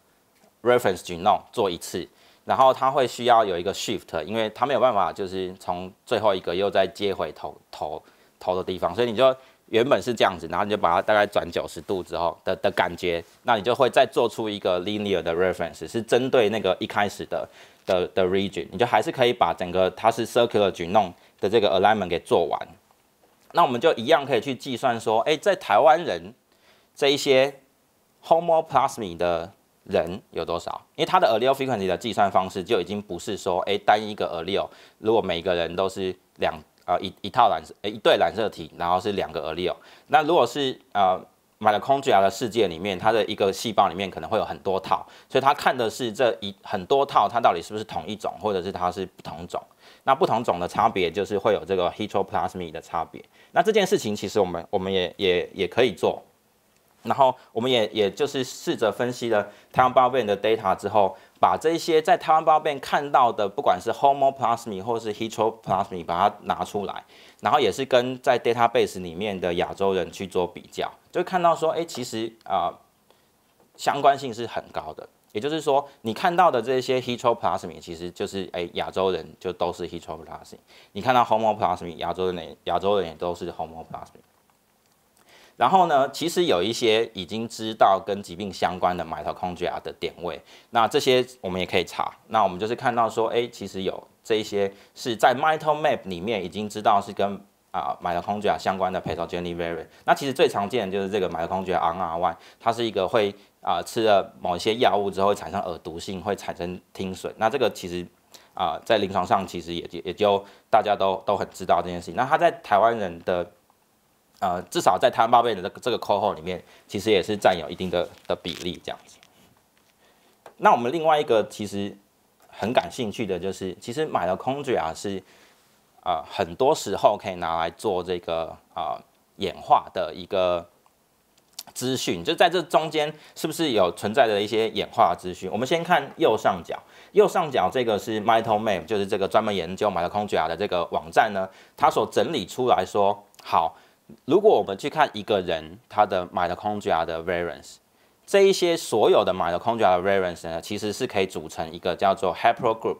reference 举弄做一次，然后它会需要有一个 shift，因为它没有办法就是从最后一个又再接回头头头的地方，所以你就原本是这样子，然后你就把它大概转九十度之后的的感觉，那你就会再做出一个 linear 的 reference，是针对那个一开始的的的 region，你就还是可以把整个它是 circular 矩弄的这个 alignment 给做完。那我们就一样可以去计算说，哎，在台湾人这一些 homoplasmy 的人有多少？因为它的 allele frequency 的计算方式就已经不是说，哎，单一个 allele，如果每个人都是两。呃一一套染色诶一对染色体，然后是两个 allele。那如果是呃 mitochondria 的世界里面，它的一个细胞里面可能会有很多套，所以它看的是这一很多套，它到底是不是同一种，或者是它是不同种。那不同种的差别就是会有这个 heteroplasmy 的差别。那这件事情其实我们我们也也也可以做。然后我们也也就是试着分析了台湾胞变的 data 之后，把这些在台湾包边看到的，不管是 Homo p l a s m i 或是 heteroplasmy，把它拿出来，然后也是跟在 database 里面的亚洲人去做比较，就看到说，哎，其实啊相关性是很高的。也就是说，你看到的这些 Hetero p l a s m i 其实就是哎亚洲人就都是 heteroplasmy。你看到 Homo p l a s m i 亚洲人亚洲人也都是 Homo p l a s m i。然后呢，其实有一些已经知道跟疾病相关的 mitochondria 的点位，那这些我们也可以查。那我们就是看到说，哎，其实有这一些是在 mitomap 里面已经知道是跟啊 mitochondria 相关的 pathogenic variant。那其实最常见的就是这个 mitochondria RNR1，它是一个会啊吃了某一些药物之后会产生耳毒性，会产生听损。那这个其实啊在临床上其实也就也就大家都都很知道这件事情。那它在台湾人的呃，至少在台湾报备的这个这个扣号里面，其实也是占有一定的的比例这样子。那我们另外一个其实很感兴趣的就是，其实买了空嘴啊是啊很多时候可以拿来做这个啊演化的一个资讯，就在这中间是不是有存在的一些演化资讯？我们先看右上角，右上角这个是 MitoMap，就是这个专门研究买了空嘴啊的这个网站呢，它所整理出来说好。如果我们去看一个人他的 mitochondria 的 variance，这一些所有的 mitochondria 的 variance 呢，其实是可以组成一个叫做 haplogroup。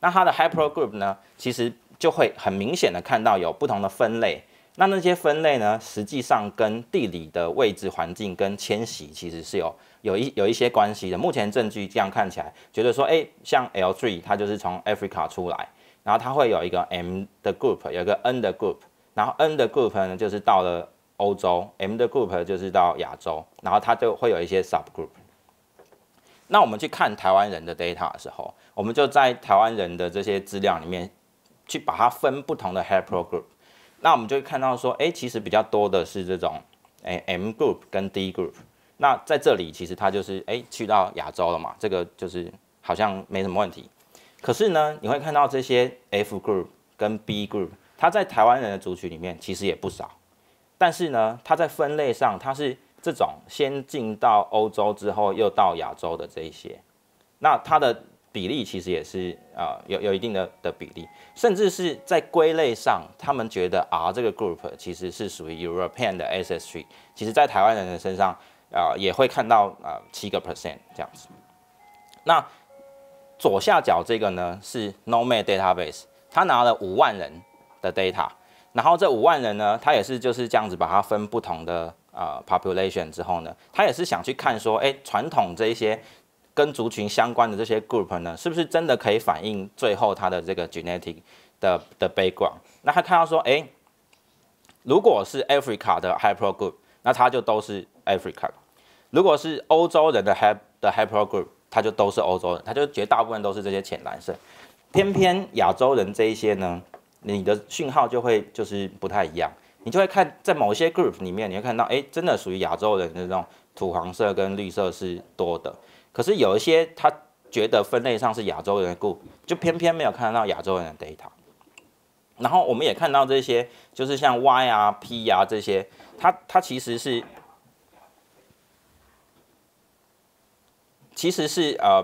那它的 haplogroup 呢，其实就会很明显的看到有不同的分类。那那些分类呢，实际上跟地理的位置环境跟迁徙其实是有有一有一些关系的。目前证据这样看起来，觉得说，哎，像 L3 它就是从 Africa 出来，然后它会有一个 M 的 group，有一个 N 的 group。然后 N 的 group 呢，就是到了欧洲；M 的 group 就是到亚洲，然后它就会有一些 sub group。那我们去看台湾人的 data 的时候，我们就在台湾人的这些资料里面去把它分不同的 haplo group。那我们就会看到说，哎，其实比较多的是这种哎 M group 跟 D group。那在这里其实它就是哎去到亚洲了嘛，这个就是好像没什么问题。可是呢，你会看到这些 F group 跟 B group。它在台湾人的族群里面其实也不少，但是呢，它在分类上，它是这种先进到欧洲之后又到亚洲的这一些，那它的比例其实也是啊有有一定的的比例，甚至是在归类上，他们觉得 R 这个 group 其实是属于 European 的 ancestry，其实在台湾人的身上啊也会看到啊七个 percent 这样子。那左下角这个呢是 Nomad Database，他拿了五万人。的 data，然后这五万人呢，他也是就是这样子把它分不同的呃 population 之后呢，他也是想去看说，哎，传统这一些跟族群相关的这些 group 呢，是不是真的可以反映最后他的这个 genetic 的的 background？那他看到说，哎，如果是 Africa 的 hyper group，那他就都是 Africa；如果是欧洲人的 hyper 的 hyper group，他就都是欧洲人，他就绝大部分都是这些浅蓝色。偏偏亚洲人这一些呢？你的讯号就会就是不太一样，你就会看在某些 group 里面，你会看到，哎，真的属于亚洲人的那种土黄色跟绿色是多的，可是有一些他觉得分类上是亚洲人的 group，就偏偏没有看到亚洲人的 data。然后我们也看到这些，就是像 Y 啊、P 啊这些，它它其实是其实是呃，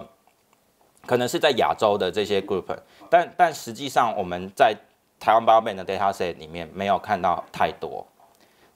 可能是在亚洲的这些 group，但但实际上我们在台湾八倍的 data set 里面没有看到太多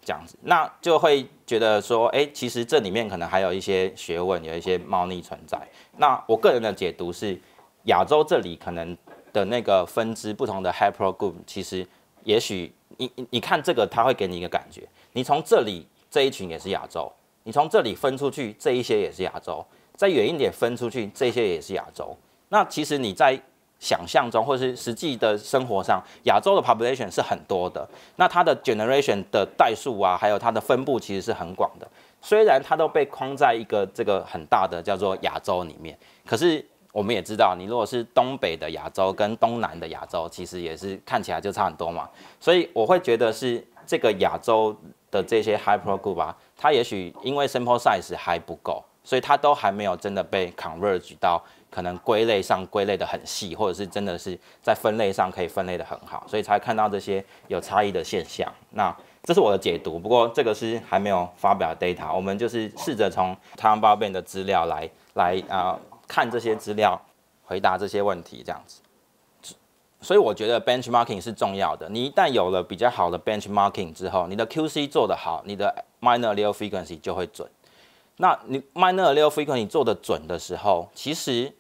这样子，那就会觉得说，哎，其实这里面可能还有一些学问，有一些猫腻存在。那我个人的解读是，亚洲这里可能的那个分支不同的 hyper group，其实也许你你看这个，它会给你一个感觉，你从这里这一群也是亚洲，你从这里分出去这一些也是亚洲，再远一点分出去这些也是亚洲。那其实你在想象中，或是实际的生活上，亚洲的 population 是很多的。那它的 generation 的代数啊，还有它的分布其实是很广的。虽然它都被框在一个这个很大的叫做亚洲里面，可是我们也知道，你如果是东北的亚洲跟东南的亚洲，其实也是看起来就差很多嘛。所以我会觉得是这个亚洲的这些 hyper group 啊，它也许因为 sample size 还不够，所以它都还没有真的被 converge 到可能归类上归类的很细，或者是真的是在分类上可以分类的很好，所以才看到这些有差异的现象。那这是我的解读，不过这个是还没有发表 data，我们就是试着从台湾报变的资料来来啊看这些资料，回答这些问题这样子。所以我觉得 benchmarking 是重要的。你一旦有了比较好的 benchmarking 之后，你的 QC 做得好，你的 minor l e l frequency 就会准。那你 minor l e l frequency 做得准的时候，其实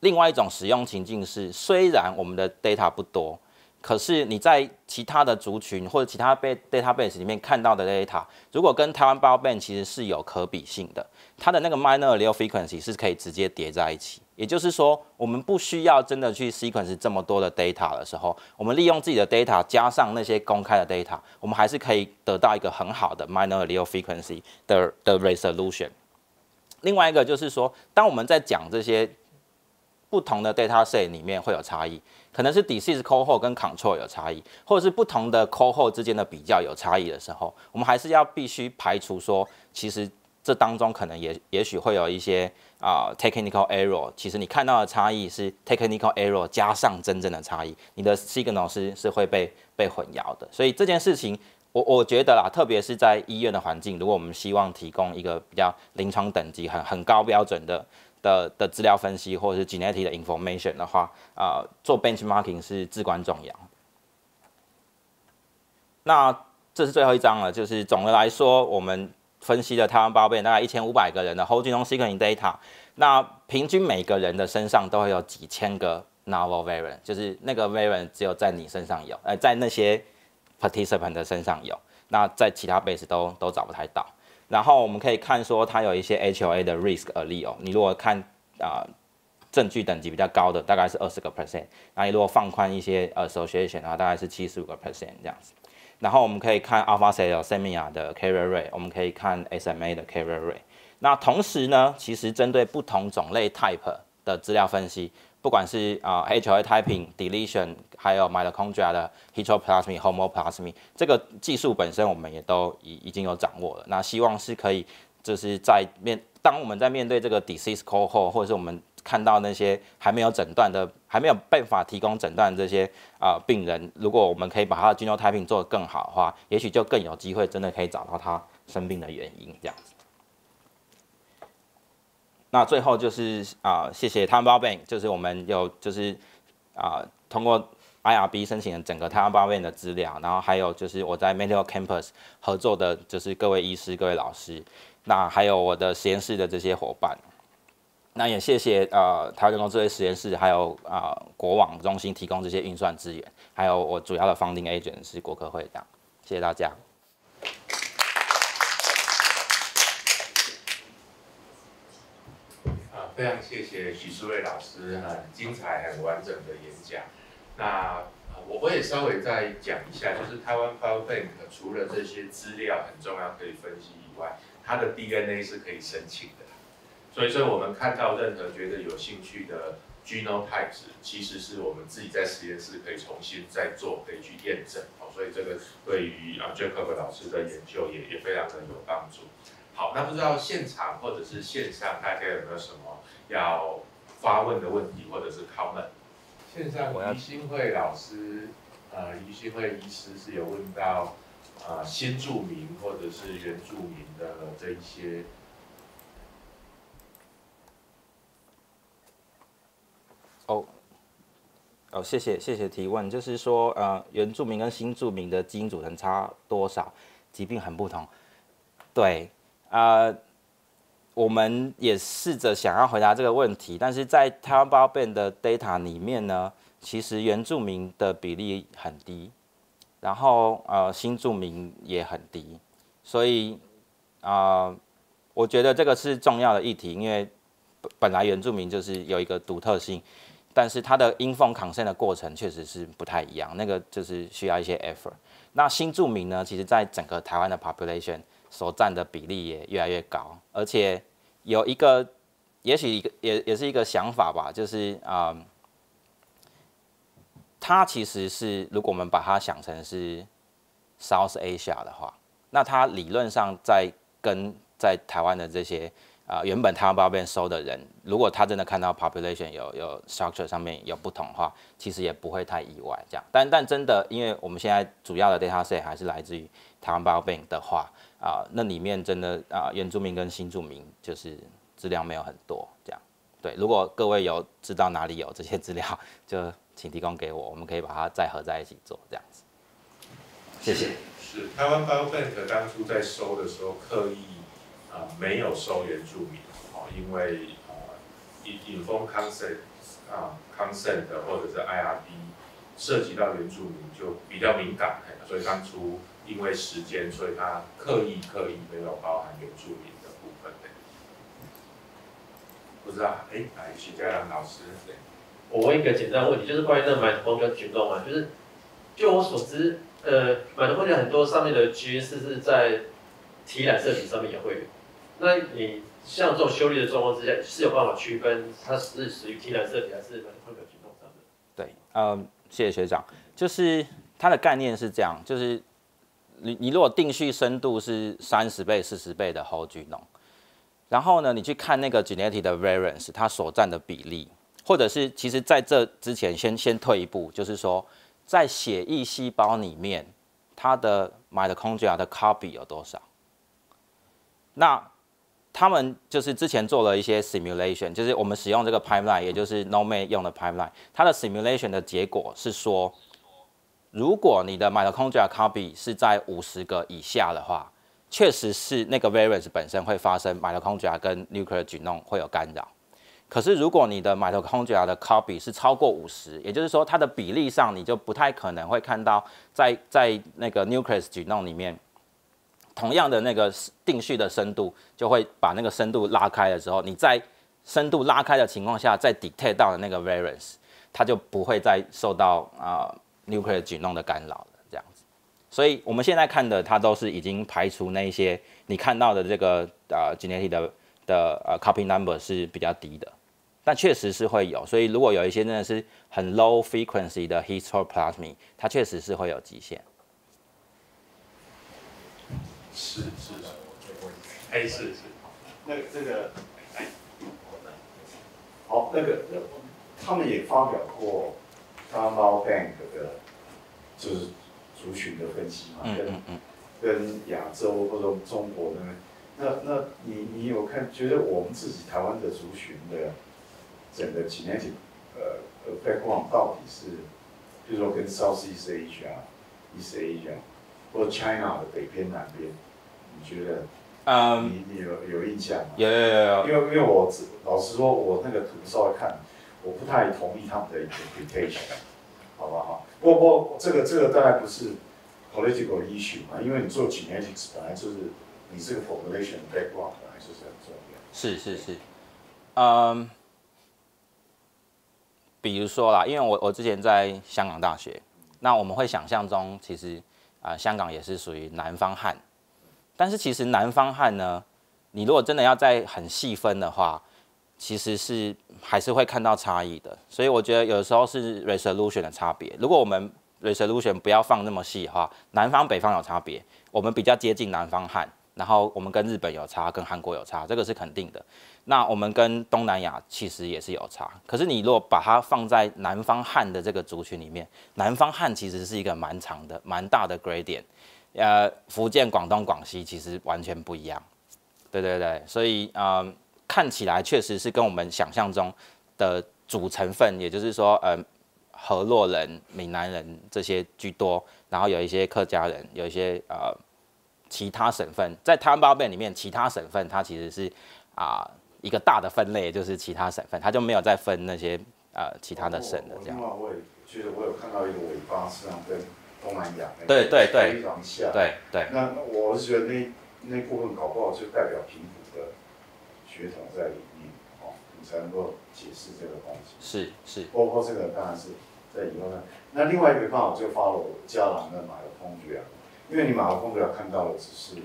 另外一种使用情境是，虽然我们的 data 不多。可是你在其他的族群或者其他被 database 里面看到的 data，如果跟台湾 Bioband 其实是有可比性的，它的那个 minor allele frequency 是可以直接叠在一起。也就是说，我们不需要真的去 sequence 这么多的 data 的时候，我们利用自己的 data 加上那些公开的 data，我们还是可以得到一个很好的 minor allele frequency 的的 resolution。另外一个就是说，当我们在讲这些不同的 data set 里面会有差异。可能是 disease cohort 跟 control 有差异，或者是不同的 cohort 之间的比较有差异的时候，我们还是要必须排除说，其实这当中可能也也许会有一些啊 technical error。其实你看到的差异是 technical error 加上真正的差异，你的 signal 是是会被被混淆的。所以这件事情，我我觉得啦，特别是在医院的环境，如果我们希望提供一个比较临床等级很很高标准的。的的资料分析或者是 genetic 的 information 的话，啊，做 benchmarking 是至关重要。那这是最后一章了，就是总的来说，我们分析了台湾包变大概一千五百个人的 whole genome sequencing data，那平均每个人的身上都会有几千个 novel variant，就是那个 variant 只有在你身上有，呃，在那些 participant 的身上有，那在其他 base 都都找不太到。然后我们可以看说，它有一些 H O A 的 risk allele。你如果看啊证据等级比较高的，大概是二十个 percent。那你如果放宽一些 association 的话，大概是七十五个 percent 这样子。然后我们可以看 alpha cell semia 的 carrier rate，我们可以看 SMA 的 carrier rate。那同时呢，其实针对不同种类 type 的资料分析。不管是啊 HLA typing deletion，还有 mitochondria 的 heteroplasmy homoplasmy，这个技术本身我们也都已已经有掌握了。那希望是可以，就是在面当我们在面对这个 disease c o h o 或者是我们看到那些还没有诊断的、还没有办法提供诊断这些啊病人，如果我们可以把他的 genotyping 做得更好的话，也许就更有机会真的可以找到他生病的原因，这样子。那最后就是啊，谢谢 Time Bank，就是我们有就是啊，通过 IRB 申请了整个 Time Bank 的资料，然后还有就是我在 Medical Campus 合作的，就是各位医师、各位老师，那还有我的实验室的这些伙伴，那也谢谢呃台湾人工智能实验室，还有啊国网中心提供这些运算资源，还有我主要的 Funding Agent 是国科会这样，谢谢大家。非常谢谢许书瑞老师很精彩、很完整的演讲。那我我也稍微再讲一下，就是台湾 Biobank 除了这些资料很重要可以分析以外，它的 DNA 是可以申请的。所以，所以我们看到任何觉得有兴趣的 genotypes，其实是我们自己在实验室可以重新再做，可以去验证。哦，所以这个对于啊 Jacob 老师的研究也也非常的有帮助。好，那不知道现场或者是线上大家有没有什么要发问的问题，或者是 comment？线上于新慧老师，呃，于新慧医师是有问到，呃，新住民或者是原住民的这一些。哦，哦，谢谢谢谢提问，就是说，呃，原住民跟新住民的基因组成差多少？疾病很不同，对。啊，我们也试着想要回答这个问题，但是在台湾包变的 data 里面呢，其实原住民的比例很低，然后呃新住民也很低，所以啊，我觉得这个是重要的议题，因为本来原住民就是有一个独特性，但是它的因缝抗生的过程确实是不太一样，那个就是需要一些 effort。那新住民呢，其实在整个台湾的 population。所占的比例也越来越高，而且有一个也许一个也也是一个想法吧，就是啊、它其实是如果我们把它想成是 South Asia 的话，那它理论上在跟在台湾的这些啊、原本台湾包边收的人，如果他真的看到 population 有有 structure 上面有不同的话，其实也不会太意外这样。但但真的，因为我们现在主要的 data set 还是来自于台湾 Biobank 的话，啊、那里面真的啊、原住民跟新住民就是资料没有很多这样。对，如果各位有知道哪里有这些资料，就请提供给我，我们可以把它再合在一起做这样子。谢谢。是台湾博物馆当初在收的时候刻意啊、没有收原住民，哦，因为啊引引封 consent 啊 consent 或者是 IRB 涉及到原住民就比较敏感，所以当初因为时间，所以他刻意刻意没有包含原住民的部分的。不知道，哎，来徐佳良老师，我问一个简单的问题，就是关于那个买头跟群众啊，就是就我所知，呃，买头风很多上面的基因是在体染色体上面也会。那你像这种修理的状况之下，是有办法区分它是属于体染色体还是买头风群众上面？对，嗯，谢谢学长。就是它的概念是这样，就是你你如果定序深度是三十倍、四十倍的 whole genome，然后呢，你去看那个 genetic 的 variance，它所占的比例，或者是其实在这之前先先退一步，就是说在血液细胞里面，它的 mitochondria 的 copy 有多少？那他们就是之前做了一些 simulation，就是我们使用这个 pipeline，也就是 Nomad 用的 pipeline，它的 simulation 的结果是说，如果你的 mitochondria copy 是在五十个以下的话，确实是那个 variance 本身会发生 mitochondria 跟 nuclear genome 会有干扰。可是如果你的 mitochondria 的 copy 是超过五十，也就是说它的比例上你就不太可能会看到在在那个 nucleus genome 里面。同样的那个定序的深度，就会把那个深度拉开的时候，你在深度拉开的情况下，再 dictate 到的那个 variance，它就不会再受到啊、nuclear genome 的干扰了，这样子。所以我们现在看的，它都是已经排除那一些你看到的这个呃 genetic 的的呃 copy number 是比较低的，但确实是会有。所以如果有一些真的是很 low frequency 的 histoplasmy，它确实是会有极限。是是，哎是是，那个这个，好，那个那他们也发表过 a m o Bank 的，就是族群的分析嘛，跟嗯嗯嗯。跟亚洲或者中国那边，那那你你有看觉得我们自己台湾的族群的整个 genetic 呃呃 background 到底是，比如说跟 Southeast Asia、East Asia 或者 China 的北边南边，你觉得嗯，你你有有印象吗？有有有有，因为因为我只老实说，我那个图稍微看，我不太同意他们的 interpretation，好不好？不过不这个这个当然不是 political issue 嘛，因为你做 genetics 本来就是你这个 population background 本来就是很重要。是是是，嗯，比如说啦，因为我我之前在香港大学，那我们会想象中其实啊、香港也是属于南方汉，但是其实南方汉呢，你如果真的要再很细分的话，其实是还是会看到差异的，所以我觉得有时候是 resolution 的差别。如果我们 resolution 不要放那么细的话，南方北方有差别，我们比较接近南方汉，然后我们跟日本有差，跟韩国有差，这个是肯定的。那我们跟东南亚其实也是有差，可是你如果把它放在南方汉的这个族群里面，南方汉其实是一个蛮长的、蛮大的 gradient。呃，福建、广东、广西其实完全不一样。对对对，所以嗯，看起来确实是跟我们想象中的主成分，也就是说，呃，河洛人、闽南人这些居多，然后有一些客家人，有一些呃其他省份，在台湾包贝里面，其他省份它其实是啊、一个大的分类，就是其他省份，它就没有再分那些呃其他的省的这样。我也觉得我有看到一个尾巴，实际上跟东南亚那个对对对非常像。对对，那那我是觉得那那部分搞不好就代表平埔的血统在里面，哦，你才能够解释这个东西。是是，包括这个当然是在以后呢。那另外一个刚好就 follow 加朗的马尔空局啊，因为你马油通局看到的只是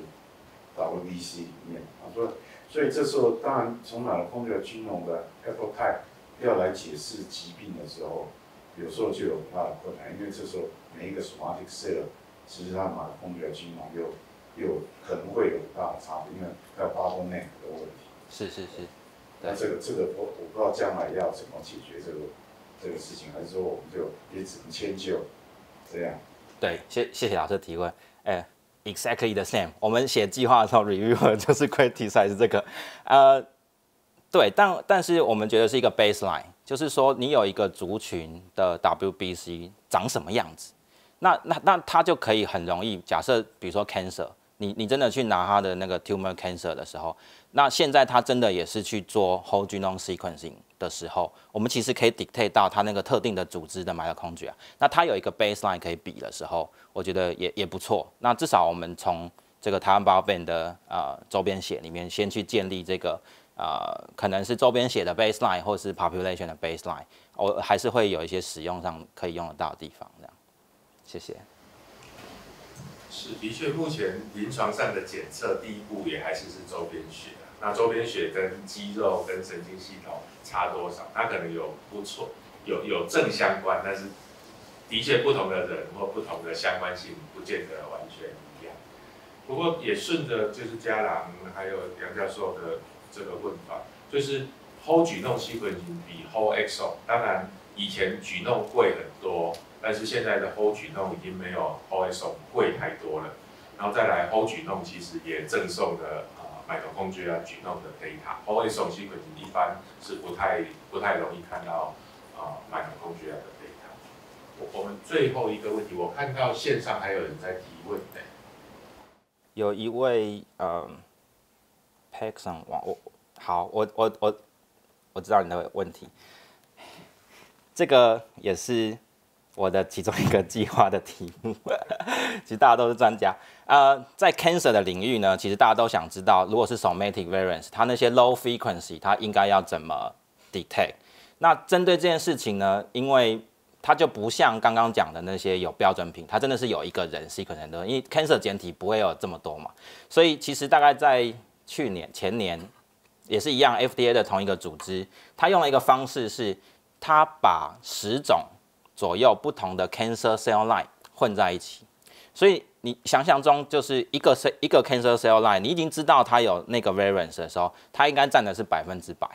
WBC 里面啊，所以所以这时候当然从马尔空这个金融的 Apple Type 要来解释疾病的时候，有时候就有很大的困难，因为这时候每一个 somatic cell 其实它马的空这个金融又又可能会有很大的差别，因为还有 bottleneck 的问题。是是是，那这个这个我我不知道将来要怎么解决这个这个事情，还是说我们就也只能迁就这样。对，谢谢谢老师提问。哎、e x a c t l y the same。我们写计划的时候，reviewer 就是 criticize 这个，呃，对，但但是我们觉得是一个 baseline，就是说你有一个族群的 WBC 长什么样子，那那那他就可以很容易假设，比如说 cancer，你你真的去拿他的那个 tumor cancer 的时候，那现在他真的也是去做 whole genome sequencing 的时候，我们其实可以 dictate 到他那个特定的组织的 mitochondria，那他有一个 baseline 可以比的时候，我觉得也也不错。那至少我们从这个台湾 b i o b a n 的呃周边写里面先去建立这个呃可能是周边写的 baseline 或是 population 的 baseline，我还是会有一些使用上可以用得到的地方。谢谢。是，的确，目前临床上的检测第一步也还是是周边血那周边血跟肌肉跟神经系统差多少？它可能有不错，有有正相关，但是的确不同的人或不同的相关性不见得完全一样。不过也顺着就是嘉郎还有杨教授的这个问法，就是 whole genome sequencing 比 whole exome，当然以前 genome 贵很多，但是现在的 Hold 举动已经没有 oso 贵太多了。然后再来 Hold 举动其实也赠送的呃买头工具啊举动的 data。oso 基本一般是不太不太容易看到呃买头工具啊的 data。我我们最后一个问题，我看到线上还有人在提问的、有一位呃 p a x o n 网我好我我我我知道你的问题，这个也是。我的其中一个计划的题目。其实大家都是专家，呃，在 cancer 的领域呢，其实大家都想知道，如果是 somatic variants，它那些 low frequency，它应该要怎么 detect？那针对这件事情呢，因为它就不像刚刚讲的那些有标准品，它真的是有一个人 sequence 的，因为 cancer 简体不会有这么多嘛，所以其实大概在去年前年也是一样，FDA 的同一个组织，它用了一个方式是，它把十种左右不同的 cancer cell line 混在一起，所以你想象中就是一个 c 一个 cancer cell line，你已经知道它有那个 variance 的时候，它应该占的是百分之百。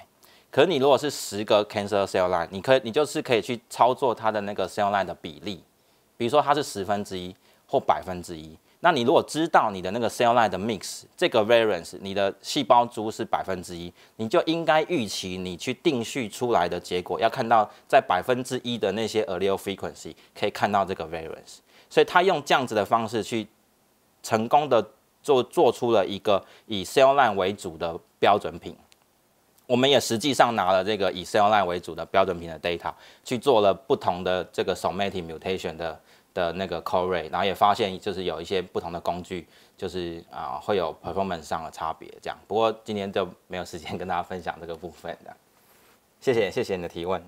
可是你如果是十个 cancer cell line，你可以你就是可以去操作它的那个 cell line 的比例，比如说它是十分之一或百分之一。那你如果知道你的那个 cell line 的 mix 这个 variance，你的细胞株是百分之一，你就应该预期你去定序出来的结果要看到在百分之一的那些 allele frequency 可以看到这个 variance。所以他用这样子的方式去成功的做做出了一个以 cell line 为主的标准品。我们也实际上拿了这个以 cell line 为主的标准品的 data 去做了不同的这个 somatic mutation 的的那个 Core，然后也发现就是有一些不同的工具，就是啊、会有 performance 上的差别这样。不过今天就没有时间跟大家分享这个部分的。谢谢谢谢你的提问。